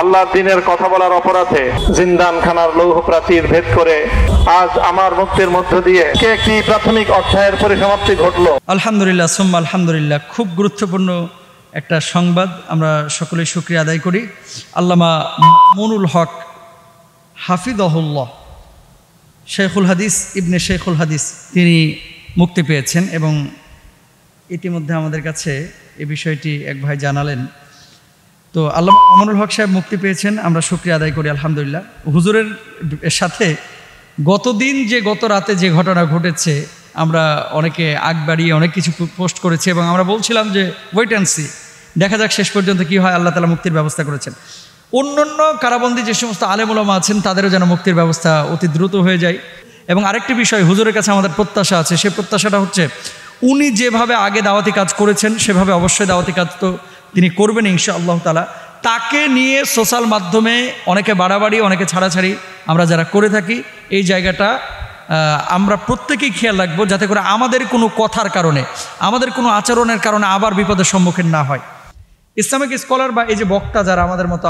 আল্লাহ দিনের কথা বলার অপরাধে জিন্দান খানার লৌহ প্রাচীর ভেদ করে আজ আমার মুক্তির মধ্য দিয়ে কে একটি প্রাথমিক অধ্যায়ের পরিসমাপ্তি ঘটলো? আলহামদুলিল্লাহ, সোম্মা আলহামদুলিল্লাহ। খুব গুরুত্বপূর্ণ একটা সংবাদ আমরা সকলে শুক্রিয়া আদায় করি। আল্লামা মনুল হক হাফিদহুল্লাহ, শেখুল হাদিস, ইবনে শেখুল হাদিস, তিনি মুক্তি পেয়েছেন এবং ইতিমধ্যে আমাদের কাছে এ বিষয়টি এক ভাই জানালেন। তো আল্লাহ আমানুল হক সাহেব মুক্তি পেয়েছেন, আমরা শুক্রিয়া আদায় করি, আলহামদুলিল্লাহ। হুজুরের সাথে গতদিন যে গত রাতে যে ঘটনা ঘটেছে, আমরা অনেকে আগ বাড়িয়ে অনেক কিছু পোস্ট করেছি এবং আমরা বলছিলাম যে ওয়েট অ্যান্ড সি দেখা যাক শেষ পর্যন্ত কি হয়, আল্লাহ তালা মুক্তির ব্যবস্থা করেছেন। অন্যান্য কারাবন্দী যে সমস্ত আলেমুলামা আছেন, তাদেরও যেন মুক্তির ব্যবস্থা অতি দ্রুত হয়ে যায়। এবং আরেকটি বিষয়, হুজুরের কাছে আমাদের প্রত্যাশা আছে, সে প্রত্যাশাটা হচ্ছে, উনি যেভাবে আগে দাওয়াতি কাজ করেছেন, সেভাবে অবশ্যই দাওয়াতি কাজ তো তিনি করবেন ইনশা আল্লাহ তালা তাকে নিয়ে সোশ্যাল মাধ্যমে অনেকে বাড়াবাড়ি, অনেকে ছাড়াছাড়ি আমরা যারা করে থাকি, এই জায়গাটা আমরা প্রত্যেকেই খেয়াল রাখব যাতে করে আমাদের কোনো কথার কারণে, আমাদের কোনো আচরণের কারণে আবার বিপদের সম্মুখীন না হয়। ইসলামিক স্কলার বা এই যে বক্তা যারা আমাদের মতো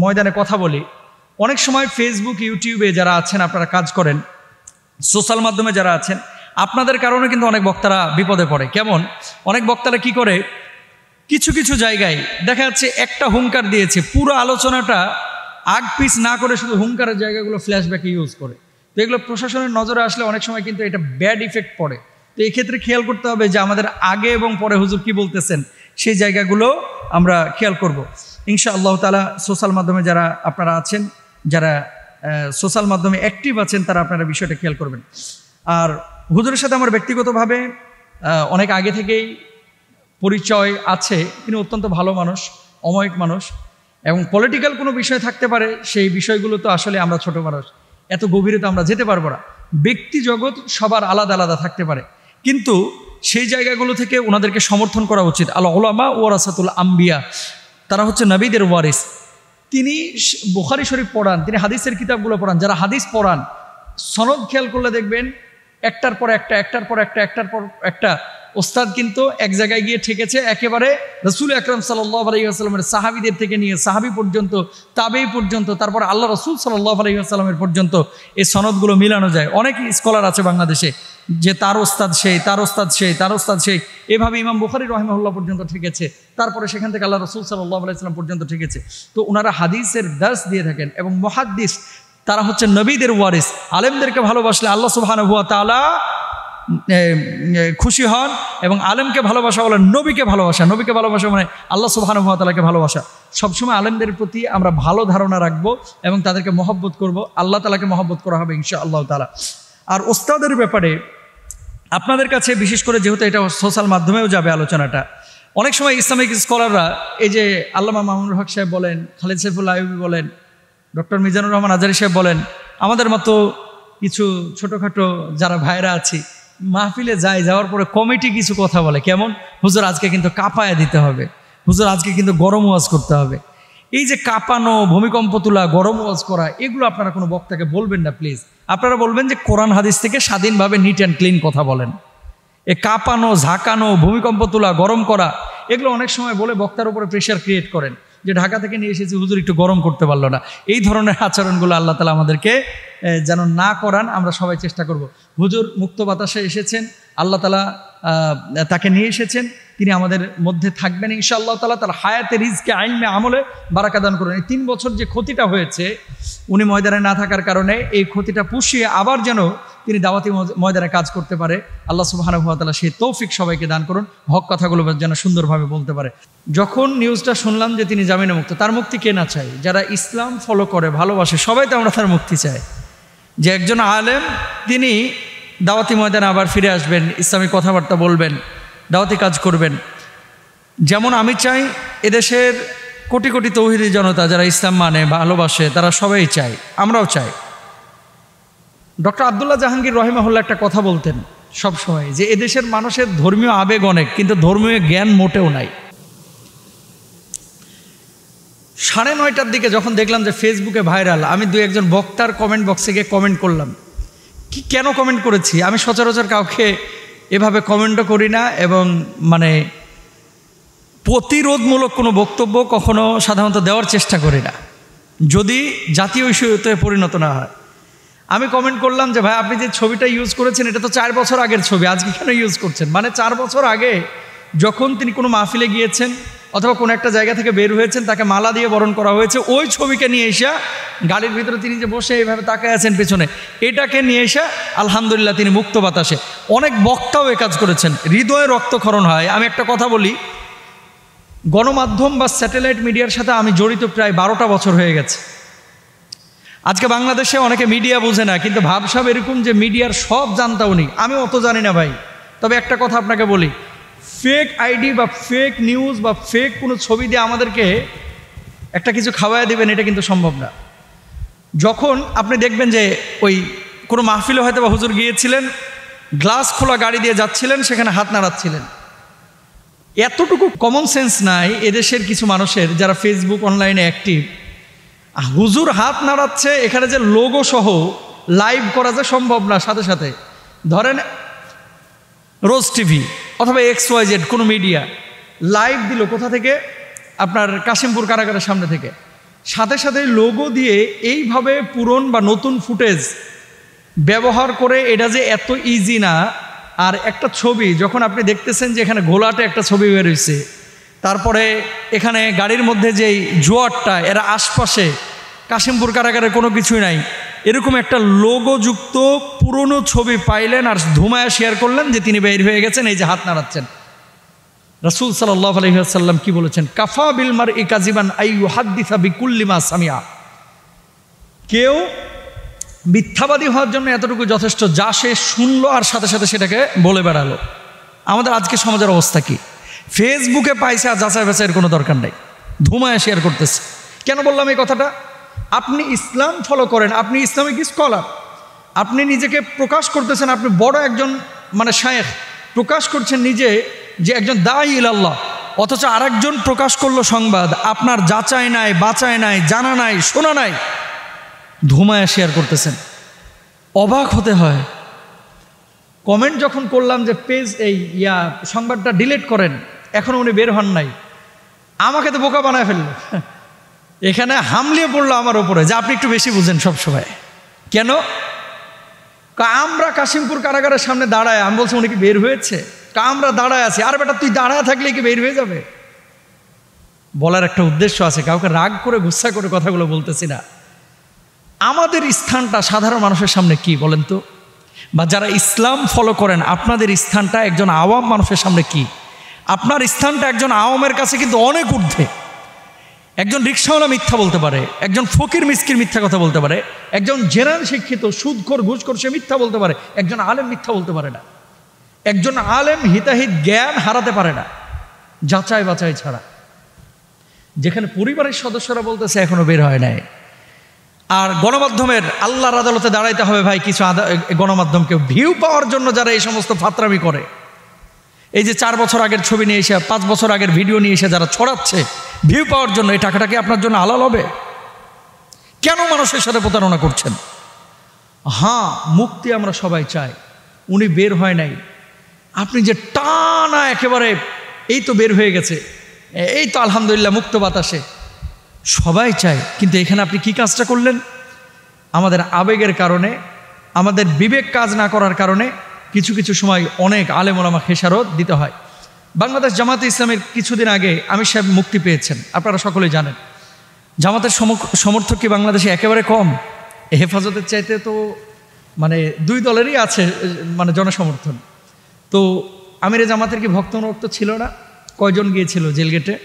ময়দানে কথা বলি, অনেক সময় ফেসবুক ইউটিউবে যারা আছেন, আপনারা কাজ করেন, সোশ্যাল মাধ্যমে যারা আছেন আপনাদের কারণে কিন্তু অনেক বক্তারা বিপদে পড়ে। কেমন? অনেক বক্তারা কি করে? কিছু কিছু জায়গায় দেখা যাচ্ছে একটা হুঙ্কার দিয়েছে। পুরো আলোচনাটা আগ পিস না করে শুধু হুঙ্কারের জায়গাগুলো ফ্ল্যাশব্যাকে ইউজ করে। তো এগুলো প্রশাসনের নজরে আসলে অনেক সময় কিন্তু এটা ব্যাড ইফেক্ট পড়ে। তো এই ক্ষেত্রে খেয়াল করতে হবে যে আমাদের আগে এবং পরে হুজুর কি বলতেছেন, সেই জায়গাগুলো আমরা খেয়াল করব। ইনশা আল্লাহ তালা সোশ্যাল মাধ্যমে যারা আপনারা আছেন, যারা সোশ্যাল মাধ্যমে অ্যাক্টিভ আছেন, তারা আপনারা বিষয়টা খেয়াল করবেন। আর হুজুরের সাথে আমার ব্যক্তিগতভাবে অনেক আগে থেকেই পরিচয় আছে। তিনি অত্যন্ত ভালো মানুষ, অময়িক মানুষ এবং পলিটিক্যাল কোনো বিষয় থাকতে পারে, সেই বিষয়গুলো তো আসলে আমরা ছোট মানুষ। এত গভীরে তো আমরা যেতে পারব না। ব্যক্তি জগৎ সবার আলাদা আলাদা থাকতে পারে। কিন্তু সেই জায়গাগুলো থেকে ওনাদেরকে সমর্থন করা উচিত। আল্লাহ ওলামা ও রাসাতুল আম্বিয়া, তারা হচ্ছে নবীদের ওয়ারিস। তিনি বুখারি শরীফ পড়ান, তিনি হাদিসের কিতাবগুলো পড়ান। যারা হাদিস পড়ান, সনদ খেয়াল করলে দেখবেন একটার পর একটা, একটার পর একটা, একটার পর একটা। ওস্তাদ কিন্তু এক জায়গায় গিয়ে ঠেকেছে, একেবারে রসুল আকরম সাল্লাহ সাহাবিদের থেকে নিয়ে, সাহাবি পর্যন্ত তাবেই পর্যন্ত, তারপর আল্লাহ রসুল সাল্লাহ পর্যন্ত এই সনদগুলো মিলানো যায়। অনেক স্কলার আছে বাংলাদেশে, যে তার ওস্তাদ সেই, তার ওস্তাদ সেই, তার ওস্তাদ সেই। এভাবে ইমাম বুখারি রহমাহুল্লাহ পর্যন্ত ঠেকেছে, তারপরে সেখান থেকে আল্লাহ রসুল সাল্লাহ আলাইসলাম পর্যন্ত ঠেকেছে। তো ওনারা হাদিসের দাস দিয়ে থাকেন এবং মহাদ্দিস তারা হচ্ছে নবীদের ওয়ারিস। আলেমদেরকে ভালোবাসলে আল্লাহ সুবাহানুয়া তালা খুশি হন এবং আলেমকে ভালোবাসা বলে নবীকে ভালোবাসা। নবীকে ভালোবাসা মানে আল্লাহ সুবাহানুভাতালাকে ভালোবাসা। সবসময় আলেমদের প্রতি আমরা ভালো ধারণা রাখব এবং তাদেরকে মহব্বত করব। আল্লাহ তালাকে মহব্বত করা হবে ইনশা আল্লাহ তালা আর ওস্তাদের ব্যাপারে আপনাদের কাছে বিশেষ করে যেহেতু এটা সোশ্যাল মাধ্যমেও যাবে আলোচনাটা, অনেক সময় ইসলামিক স্কলাররা এই যে আল্লামা মামুনুল হক সাহেব বলেন, খালিদ সাইফুল্লাহ আইবি বলেন ডক্টর মিজানুর রহমান আজারি সাহেব বলেন, আমাদের মতো কিছু ছোটোখাটো যারা ভাইরা আছি, মাহফিলে যায় যাওয়ার পরে কমিটি কিছু কথা বলে। কেমন? হুজুর, আজকে কিন্তু কাঁপায়া দিতে হবে। হুজুর, আজকে কিন্তু গরম ওয়াজ করতে হবে। এই যে কাঁপানো, ভূমিকম্প তোলা, গরম ওয়াজ করা, এগুলো আপনারা কোনো বক্তাকে বলবেন না, প্লিজ। আপনারা বলবেন যে কোরআন হাদিস থেকে স্বাধীনভাবে নিট অ্যান্ড ক্লিন কথা বলেন। এ কাঁপানো, ঝাঁকানো, ভূমিকম্প তোলা, গরম করা, এগুলো অনেক সময় বলে বক্তার উপরে প্রেশার ক্রিয়েট করেন। যে ঢাকা থেকে নিয়ে এসেছি, হুজুর একটু গরম করতে পারল না। এই ধরনের আচরণগুলো আল্লাহ তালা আমাদেরকে যেন না করান, আমরা সবাই চেষ্টা করব। হুজুর মুক্ত বাতাসে এসেছেন, আল্লাহ তালা তাকে নিয়ে এসেছেন, তিনি আমাদের মধ্যে থাকবেন, ইনশাআল্লাহ তালা, তার হায়াতে রিজকে আইনমে আমলে বারাকাদান করেন। এই তিন বছর যে ক্ষতিটা হয়েছে, উনি ময়দানে না থাকার কারণে এই ক্ষতিটা পুষিয়ে আবার যেন তিনি দাওয়াতি ময়দানে কাজ করতে পারে। আল্লাহ সুবাহানুভাতালা সেই তৌফিক সবাইকে দান করুন। হক কথাগুলো যেন সুন্দরভাবে বলতে পারে। যখন নিউজটা শুনলাম যে তিনি জামিনে মুক্ত, তার মুক্তি কে না চাই যারা ইসলাম ফলো করে, ভালোবাসে, সবাই তো আমরা তার মুক্তি চাই। যে একজন আলেম, তিনি দাওয়াতি ময়দানে আবার ফিরে আসবেন, ইসলামী কথাবার্তা বলবেন, দাওয়াতি কাজ করবেন। যেমন আমি চাই, এদেশের কোটি কোটি তৌহিদি জনতা যারা ইসলাম মানে ভালোবাসে, তারা সবাই চায়, আমরাও চাই। ডক্টর আবদুল্লাহ জাহাঙ্গীর রহিমাহুল্লাহ একটা কথা বলতেন সব সময় যে এদেশের মানুষের ধর্মীয় আবেগ অনেক, কিন্তু ধর্মীয় জ্ঞান মোটেও নাই। সাড়ে নয়টার দিকে যখন দেখলাম যে ফেসবুকে ভাইরাল, আমি দু একজন বক্তার কমেন্ট বক্সে গিয়ে কমেন্ট করলাম। কি, কেন কমেন্ট করেছি? আমি সচরাচর কাউকে এভাবে কমেন্টও করি না এবং মানে প্রতিরোধমূলক কোনো বক্তব্য কখনো সাধারণত দেওয়ার চেষ্টা করি না। যদি জাতীয় ইস্যুতে পরিণত না হয়। আমি কমেন্ট করলাম যে, ভাই, আপনি যে ছবিটা ইউজ করেছেন, এটা তো চার বছর আগের ছবি, আজকে কেন ইউজ করছেন? মানে চার বছর আগে যখন তিনি কোনো মাহফিলে গিয়েছেন অথবা কোনো একটা জায়গা থেকে বের হয়েছেন, তাকে মালা দিয়ে বরণ করা হয়েছে, ওই ছবিকে নিয়ে এসে গাড়ির ভিতরে তিনি যে বসে এইভাবে তাকায় আছেন পেছনে, এটাকে নিয়ে এসে আলহামদুলিল্লাহ তিনি মুক্ত বাতাসে। অনেক বক্তাও এ কাজ করেছেন। হৃদয়ে রক্তক্ষরণ হয়। আমি একটা কথা বলি, গণমাধ্যম বা স্যাটেলাইট মিডিয়ার সাথে আমি জড়িত প্রায় বারোটা বছর হয়ে গেছে। আজকে বাংলাদেশে অনেকে মিডিয়া বোঝে না, কিন্তু ভাবসাব এরকম যে মিডিয়ার সব জানতা উনি। আমি অত জানি না ভাই। তবে একটা কথা আপনাকে বলি ফেক আইডি বা ফেক নিউজ বা ফেক কোনো ছবি দিয়ে আমাদেরকে একটা কিছু খাওয়ায় দেবেন, এটা কিন্তু সম্ভব না। যখন আপনি দেখবেন যে ওই কোনো মাহফিলে হয়তো বা হুজুর গিয়েছিলেন, গ্লাস খোলা গাড়ি দিয়ে যাচ্ছিলেন, সেখানে হাত নাড়াচ্ছিলেন। এতটুকু কমন সেন্স নাই এদেশের কিছু মানুষের যারা ফেসবুক অনলাইনে অ্যাক্টিভ হুজুর হাত নাড়াচ্ছে, এখানে যে লোগো সহ লাইভ করা যে সম্ভব না, সাথে সাথে। ধরেন, রোজ টিভি অথবা এক্স ওয়াই জেড কোনো মিডিয়া লাইভ দিল কোথা থেকে? আপনার কাশিমপুর কারাগারের সামনে থেকে। সাথে সাথে লোগো দিয়ে এইভাবে পুরন বা নতুন ফুটেজ ব্যবহার করে এটা যে এত ইজি না, আর একটা ছবি, যখন আপনি দেখতেছেন যে এখানে ঘোলাটে একটা ছবি বের হয়েছে তারপরে এখানে গাড়ির মধ্যে যেই জোয়ারটা, এরা আশপাশে কাশিমপুর কারাগারে কোনো কিছুই নাই। এরকম একটা লোগোযুক্ত পুরনো ছবি পাইলেন আর ধুমায়া শেয়ার করলেন যে তিনি বের হয়ে গেছেন, এই যে হাত নাড়াচ্ছেন। রাসুল সাল্লাহ আলহিহাসাল্লাম কি বলেছেন? কাফা বিলমার ই কাজিবান আই হাদ্দিসা বিকুল্লিমা সামিয়া কেউ মিথ্যাবাদী হওয়ার জন্য এতটুকু যথেষ্ট, যা সে শুনলো আর সাথে সাথে সেটাকে বলে বেড়ালো। আমাদের আজকে সমাজের অবস্থা কি? ফেসবুকে পাইছে আর যাচাই বাছাইয়ের কোনো দরকার নেই। ধুমায় শেয়ার করতেছে। কেন বললাম এই কথাটা? আপনি ইসলাম ফলো করেন, আপনি ইসলামিক স্কলার আপনি নিজেকে প্রকাশ করতেছেন, আপনি বড় একজন মানে শায়েখ, প্রকাশ করছেন নিজে যে একজন দায়ী আল্লাহ অথচ আরেকজন প্রকাশ করল সংবাদ, আপনার যাচাই নাই বাঁচায় নাই, জানা নাই, শোনা নাই, ধুমায়া শেয়ার করতেছেন। অবাক হতে হয়। কমেন্ট যখন করলাম যে পেজ এই ইয়া সংবাদটা ডিলিট করেন এখনও উনি বের হন নাই, আমাকে তো বোকা বানায় ফেলল। এখানে হামলিয়ে পড়ল আমার ওপরে যে আপনি একটু বেশি বুঝেন সবসময়। কেন? আমরা কাশিমপুর কারাগারের সামনে দাঁড়ায়, আমি বলছি, উনি কি বের হয়েছে? আমরা দাঁড়ায় আছি। আর বেটা, তুই দাঁড়ায় থাকলে কি বের হয়ে যাবে? বলার একটা উদ্দেশ্য আছে, কাউকে রাগ করে গুচ্ছা করে কথাগুলো বলতেছি না। আমাদের স্থানটা সাধারণ মানুষের সামনে কি বলেন তো? বা যারা ইসলাম ফলো করেন, আপনাদের স্থানটা একজন আওয়াম মানুষের সামনে কি? আপনার স্থানটা একজন আওয়ামের কাছে কিন্তু অনেক ঊর্ধ্বে। একজন রিক্সাওয়ালা মিথ্যা বলতে পারে, একজন ফকির মিসকির মিথ্যা কথা বলতে পারে, একজন জেনারেল শিক্ষিত, সুদখোর, ঘুষখোর, সে মিথ্যা বলতে পারে, একজন আলেম মিথ্যা বলতে পারে না। একজন আলেম হিতাহিত জ্ঞান হারাতে পারে না, যাচাই বাচাই ছাড়া। যেখানে পরিবারের সদস্যরা বলতেছে, এখনও বের হয় নাই। আর গণমাধ্যমের আল্লাহর আদালতে দাঁড়াইতে হবে ভাই, কিছু গণমাধ্যমকে ভিউ পাওয়ার জন্য যারা এই সমস্ত ফাতরামি করে। এই যে চার বছর আগের ছবি নিয়ে এসে, পাঁচ বছর আগের ভিডিও নিয়ে এসে যারা ছড়াচ্ছে ভিউ পাওয়ার জন্য এই টাকাটা কি আপনার জন্য হালাল হবে? কেন মানুষের সাথে প্রতারণা করছেন? হ্যাঁ মুক্তি আমরা সবাই চাই। উনি বের হয় নাই। আপনি যে টানা একেবারে, এই তো বের হয়ে গেছে। এই তো আলহামদুলিল্লাহ মুক্ত বাতাসে। সবাই চায় কিন্তু এখানে আপনি কি কাজটা করলেন? আমাদের আবেগের কারণে, আমাদের বিবেক কাজ না করার কারণে কিছু কিছু সময় অনেক আলেমোলামা খেসারত দিতে হয়। বাংলাদেশ জামাতে ইসলামের কিছুদিন আগে আমির সাহেব মুক্তি পেয়েছেন। আপনারা সকলেই জানেন। জামাতের সমর্থক কি বাংলাদেশে একেবারে কম? হেফাজতের চাইতে তো মানে দুই দলেরই আছে মানে জনসমর্থন। তো আমিরে জামাতের কি ভক্ত রক্ত ছিল না? কয়জন গিয়েছিল জেলগেটে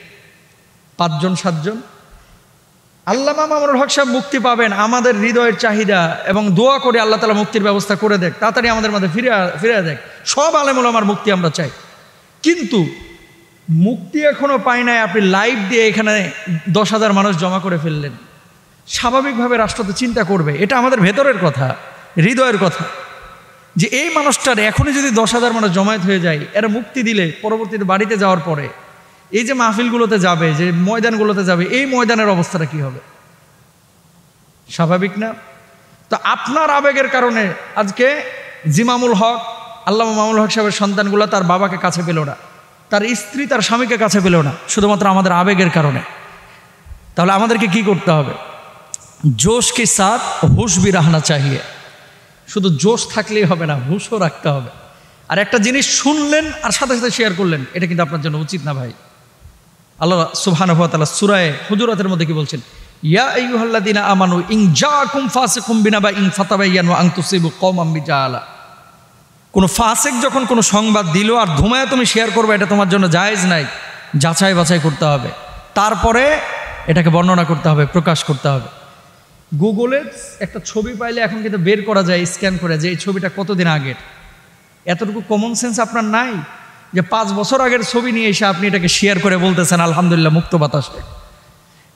পাঁচজন, সাতজন? আল্লামা মামুনুল হক সাহেব মুক্তি পাবেন আমাদের হৃদয়ের চাহিদা এবং দোয়া করে আল্লাহ তালা মুক্তির ব্যবস্থা করে দেখ। তাড়াতাড়ি আমাদের মধ্যে ফিরে ফিরে দেখ। সব আলেমুল আমার মুক্তি আমরা চাই। কিন্তু মুক্তি এখনও পাই নাই, আপনি লাইভ দিয়ে এখানে দশ হাজার মানুষ জমা করে ফেললেন। স্বাভাবিকভাবে রাষ্ট্র তো চিন্তা করবে, এটা আমাদের ভেতরের কথা, হৃদয়ের কথা। যে এই মানুষটার এখনই যদি দশ হাজার মানুষ জমায়েত হয়ে যায়, এরা মুক্তি দিলে পরবর্তীতে বাড়িতে যাওয়ার পরে, এই যে মাহফিলগুলোতে যাবে, যে ময়দানগুলোতে যাবে, এই ময়দানের অবস্থাটা কি হবে? স্বাভাবিক না? তো আপনার আবেগের কারণে আজকে জিমামুল হক আল্লাহ মামুল হক সাহেবের সন্তানগুলো তার বাবাকে কাছে পেল না। তার স্ত্রী তার স্বামীকে কাছে পেলেও না, শুধুমাত্র আমাদের আবেগের কারণে। তাহলে আমাদেরকে কি করতে হবে? জোশ কে সাথ হুশ বি রাহনা চাহিয়ে। শুধু জোশ থাকলেই হবে না, হুশও রাখতে হবে। আর একটা জিনিস শুনলেন আর সাথে সাথে শেয়ার করলেন, এটা কিন্তু আপনার জন্য উচিত না ভাই। আল্লাহ তাআলা সূরায়ে হুজুরাতের মধ্যে কি বলছেন? ইয়া আইয়ুহাল্লাযিনা আমানু ইন জাআকুম ফাসিকুম বিনাবা ইন ফাতাবায়ানু আন তুসিবু কওমান বিজাহালা কোনো ফাসেক যখন কোনো সংবাদ দিল আর ধুমায় তুমি শেয়ার করবে, এটা তোমার জন্য জায়েজ নাই। যাচাই বাছাই করতে হবে। তারপরে এটাকে বর্ণনা করতে হবে, প্রকাশ করতে হবে। গুগলে একটা ছবি পাইলে এখন কিন্তু বের করা যায় স্ক্যান করে যে এই ছবিটা কতদিন আগের। এতটুকু কমন সেন্স আপনার নাই যে পাঁচ বছর আগের ছবি নিয়ে এসে আপনি এটাকে শেয়ার করে বলতেছেন, আলহামদুলিল্লাহ, মুক্ত বাতাসে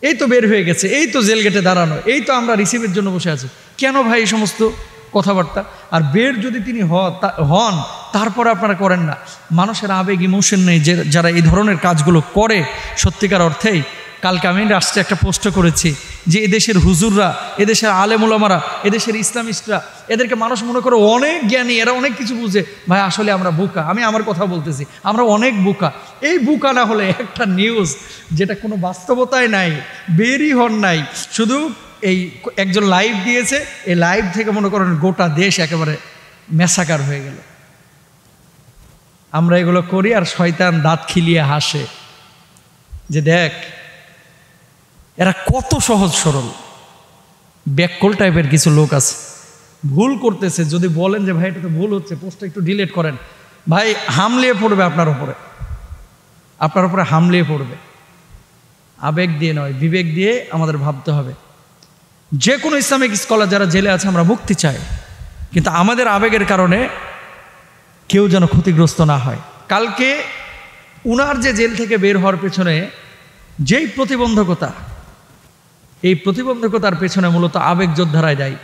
এই তো বের হয়ে গেছে, এই তো জেল গেটে দাঁড়ানো, এই তো আমরা রিসিভের জন্য বসে আছি। কেন ভাই এই সমস্ত কথাবার্তা। আর বের যদি তিনি হন, তারপরে আপনারা করেন না। মানুষের আবেগ ইমোশন নেই যে, যারা এই ধরনের কাজগুলো করে, সত্যিকার অর্থেই। কালকে আমি রাষ্ট্রে একটা পোস্ট করেছি যে এদেশের হুজুররা, এদেশের আলেমুলামারা, এদেশের ইসলামিস্টরা, এদেরকে মানুষ মনে করে অনেক জ্ঞানী, এরা অনেক কিছু বুঝে। ভাই, আসলে আমরা বোকা। আমি আমার কথা বলতেছি, আমরা অনেক বোকা। এই বোকা না হলে একটা নিউজ যেটা কোনো বাস্তবতায় নাই, বেরই হন নাই। শুধু এই একজন লাইভ দিয়েছে, এই লাইভ থেকে মনে করেন গোটা দেশ একেবারে মেসাকার হয়ে গেল। আমরা এগুলো করি আর শয়তান দাঁত খিলিয়ে হাসে। যে দেখ, এরা কত সহজ সরল। ব্যাককল টাইপের কিছু লোক আছে। ভুল করতেছে, যদি বলেন যে, ভাই, এটা তো ভুল হচ্ছে, পোস্টটা একটু ডিলিট করেন। ভাই, হামলিয়ে পড়বে আপনার উপরে। আপনার উপরে হামলিয়ে পড়বে। আবেগ দিয়ে নয়, বিবেক দিয়ে আমাদের ভাবতে হবে। যে কোনো ইসলামিক স্কলার যারা জেলে আছে, আমরা মুক্তি চাই। কিন্তু আমাদের আবেগের কারণে কেউ যেন ক্ষতিগ্রস্ত না হয়। কালকে উনার যে জেল থেকে বের হওয়ার পেছনে যেই প্রতিবন্ধকতা, এই প্রতিবন্ধকতার পেছনে মূলত আবেগ যোদ্ধারাই দেয়।